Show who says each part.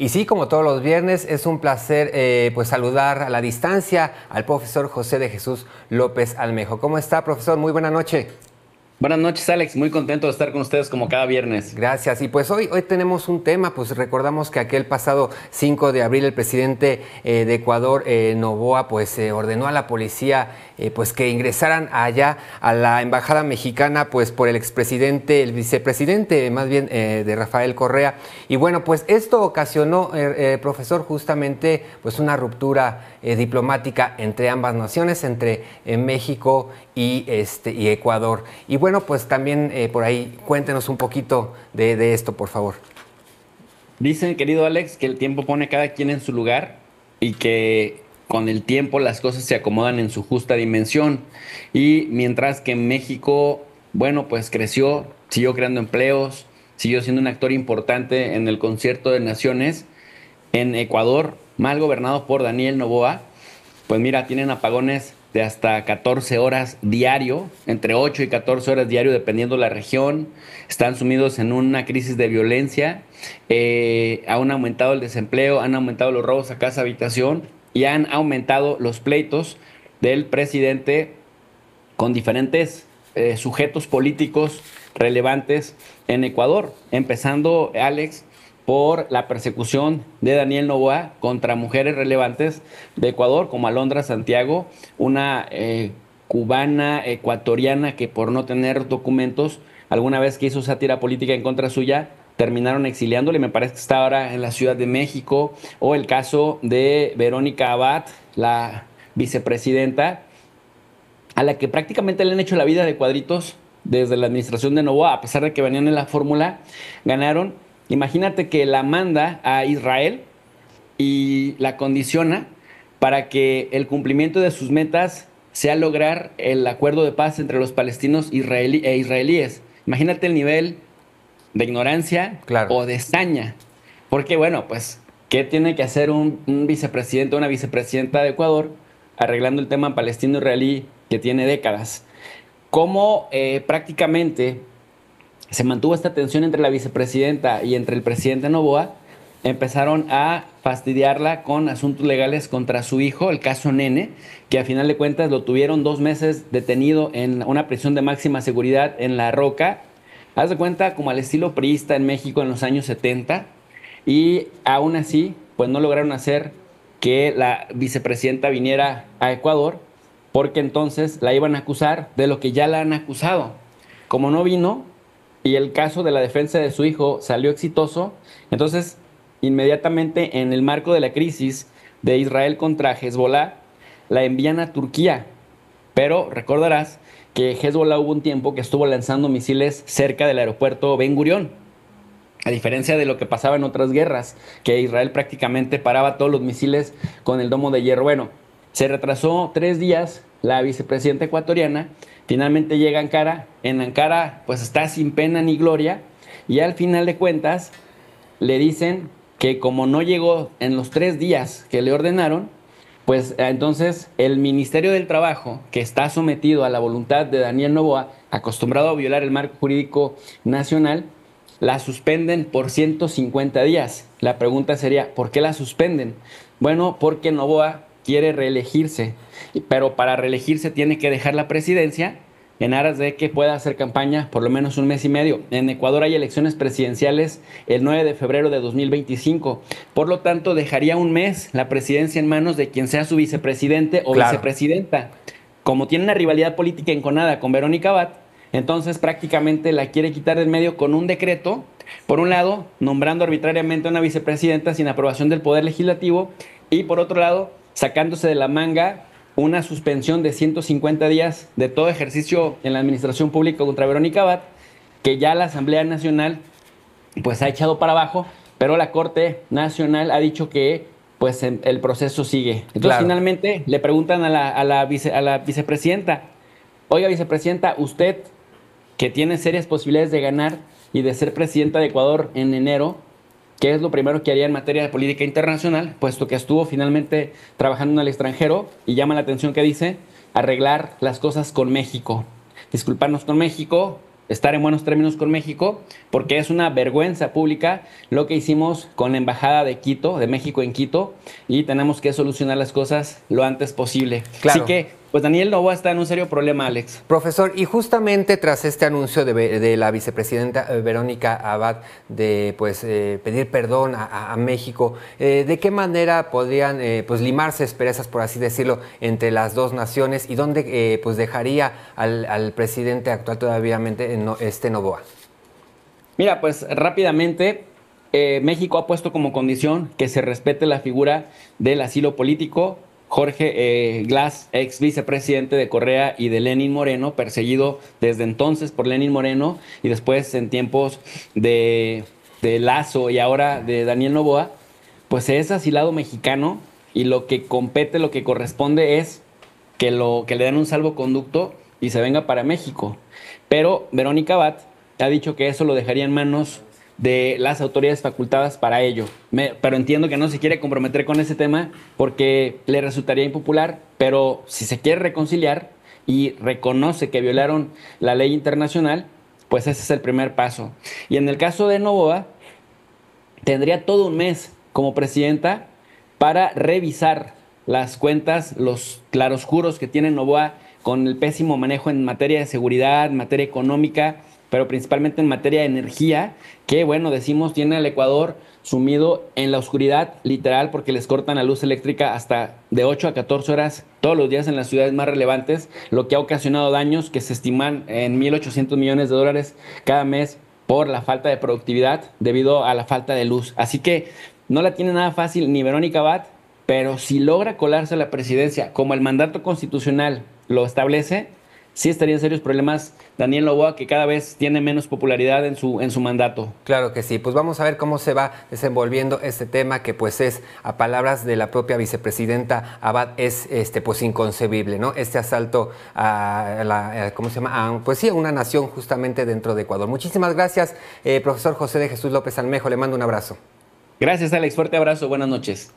Speaker 1: Y sí, como todos los viernes, es un placer eh, pues saludar a la distancia al profesor José de Jesús López Almejo. ¿Cómo está, profesor? Muy buena noche.
Speaker 2: Buenas noches, Alex. Muy contento de estar con ustedes como cada viernes.
Speaker 1: Gracias. Y pues hoy, hoy tenemos un tema, pues recordamos que aquel pasado 5 de abril el presidente eh, de Ecuador, eh, Novoa, pues eh, ordenó a la policía pues que ingresaran allá a la embajada mexicana, pues por el expresidente, el vicepresidente más bien de Rafael Correa. Y bueno, pues esto ocasionó, profesor, justamente pues una ruptura diplomática entre ambas naciones, entre México y, este, y Ecuador. Y bueno, pues también eh, por ahí cuéntenos un poquito de, esto, por favor.
Speaker 2: Dicen, querido Alex, que el tiempo pone cada quien en su lugar y que con el tiempo las cosas se acomodan en su justa dimensión. Y mientras que México, bueno, pues creció, siguió creando empleos, siguió siendo un actor importante en el concierto de naciones, en Ecuador, mal gobernado por Daniel Novoa, pues mira, tienen apagones de hasta 14 horas diario, entre 8 y 14 horas diario, dependiendo la región. Están sumidos en una crisis de violencia. Eh, han aumentado el desempleo, han aumentado los robos a casa habitación y han aumentado los pleitos del presidente con diferentes eh, sujetos políticos relevantes en Ecuador. Empezando, Alex, por la persecución de Daniel Novoa contra mujeres relevantes de Ecuador, como Alondra Santiago, una eh, cubana ecuatoriana que por no tener documentos, alguna vez que hizo sátira política en contra suya, terminaron exiliándole, me parece que está ahora en la Ciudad de México, o el caso de Verónica Abad, la vicepresidenta, a la que prácticamente le han hecho la vida de cuadritos desde la administración de Novoa, a pesar de que venían en la fórmula, ganaron Imagínate que la manda a Israel y la condiciona para que el cumplimiento de sus metas sea lograr el acuerdo de paz entre los palestinos e israelíes. Imagínate el nivel de ignorancia o de saña. Porque bueno, pues, ¿qué tiene que hacer un, vicepresidente o una vicepresidenta de Ecuador arreglando el tema palestino-israelí que tiene décadas? ¿Cómo eh, prácticamente se mantuvo esta tensión entre la vicepresidenta y entre el presidente Novoa, empezaron a fastidiarla con asuntos legales contra su hijo, el caso Nene, que a final de cuentas lo tuvieron dos meses detenido en una prisión de máxima seguridad en La Roca. Haz de cuenta como al estilo priista en México en los años 70 y aún así pues no lograron hacer que la vicepresidenta viniera a Ecuador porque entonces la iban a acusar de lo que ya la han acusado. Como no vino, y el caso de la defensa de su hijo salió exitoso, entonces inmediatamente en el marco de la crisis de Israel contra Hezbollah, la envían a Turquía. Pero recordarás que Hezbollah hubo un tiempo que estuvo lanzando misiles cerca del aeropuerto Ben Gurión. A diferencia de lo que pasaba en otras guerras, que Israel prácticamente paraba todos los misiles con el domo de hierro. Bueno, se retrasó tres días la vicepresidenta ecuatoriana Finalmente llega a Ankara. En Ankara, pues está sin pena ni gloria. Y al final de cuentas, le dicen que como no llegó en los tres días que le ordenaron, pues entonces el Ministerio del Trabajo, que está sometido a la voluntad de Daniel Novoa, acostumbrado a violar el marco jurídico nacional, la suspenden por 150 días. La pregunta sería, ¿por qué la suspenden? Bueno, porque Novoa quiere reelegirse, pero para reelegirse tiene que dejar la presidencia en aras de que pueda hacer campaña por lo menos un mes y medio. En Ecuador hay elecciones presidenciales el 9 de febrero de 2025. Por lo tanto, dejaría un mes la presidencia en manos de quien sea su vicepresidente o vicepresidenta. Como tiene una rivalidad política enconada con Verónica Bat, entonces prácticamente la quiere quitar del medio con un decreto. Por un lado, nombrando arbitrariamente a una vicepresidenta sin aprobación del Poder Legislativo y por otro lado, sacándose de la manga una suspensión de 150 días de todo ejercicio en la administración pública contra Verónica Abad, que ya la Asamblea Nacional pues ha echado para abajo, pero la Corte Nacional ha dicho que pues el proceso sigue. Entonces finalmente le preguntan a la, a la vicepresidenta, oiga vicepresidenta, usted que tiene serias posibilidades de ganar y de ser presidenta de Ecuador en enero, ¿Qué es lo primero que haría en materia de política internacional? Puesto que estuvo finalmente trabajando en el extranjero y llama la atención que dice arreglar las cosas con México. Disculparnos con México estar en buenos términos con México, porque es una vergüenza pública lo que hicimos con la Embajada de Quito, de México en Quito, y tenemos que solucionar las cosas lo antes posible. Así que pues Daniel Novoa está en un serio problema, Alex.
Speaker 1: Profesor, y justamente tras este anuncio de, la vicepresidenta eh, Verónica Abad de pues, eh, pedir perdón a, México, eh, ¿de qué manera podrían pues, limarse esperezas, por así decirlo, entre las dos naciones y dónde pues, dejaría al, presidente actual todavía este Novoa?
Speaker 2: Mira, pues rápidamente, México ha puesto como condición que se respete la figura del asilo político Jorge eh, Glass, ex vicepresidente de Correa y de Lenin Moreno, perseguido desde entonces por Lenin Moreno y después en tiempos de, Lazo y ahora de Daniel Novoa, pues es asilado mexicano y lo que compete, lo que corresponde es que, lo, que le den un salvoconducto y se venga para México. Pero Verónica Bat ha dicho que eso lo dejaría en manos de las autoridades facultadas para ello. pero entiendo que no se quiere comprometer con ese tema porque le resultaría impopular, pero si se quiere reconciliar y reconoce que violaron la ley internacional, pues ese es el primer paso. Y en el caso de Novoa, tendría todo un mes como presidenta para revisar las cuentas, los claroscuros que tiene Novoa con el pésimo manejo en materia de seguridad, materia económica, pero principalmente en materia de energía, que bueno, decimos tiene al Ecuador sumido en la oscuridad literal porque les cortan la luz eléctrica hasta de 8 a 14 horas todos los días en las ciudades más relevantes, lo que ha ocasionado daños que se estiman en 1.800 millones de dólares cada mes por la falta de productividad debido a la falta de luz. Así que no la tiene nada fácil ni Verónica Bat, pero si logra colarse a la presidencia como el mandato constitucional lo establece, sí estaría en serios problemas Daniel Loboa, que cada vez tiene menos popularidad en su, en su mandato.
Speaker 1: Claro que sí, pues vamos a ver cómo se va desenvolviendo este tema que pues es, a palabras de la propia vicepresidenta Abad, es este, pues inconcebible, ¿no? Este asalto a la, ¿cómo se llama? pues sí, a una nación justamente dentro de Ecuador. Muchísimas gracias, eh, profesor José de Jesús López Almejo, le mando un abrazo.
Speaker 2: Gracias Alex, fuerte abrazo, buenas noches.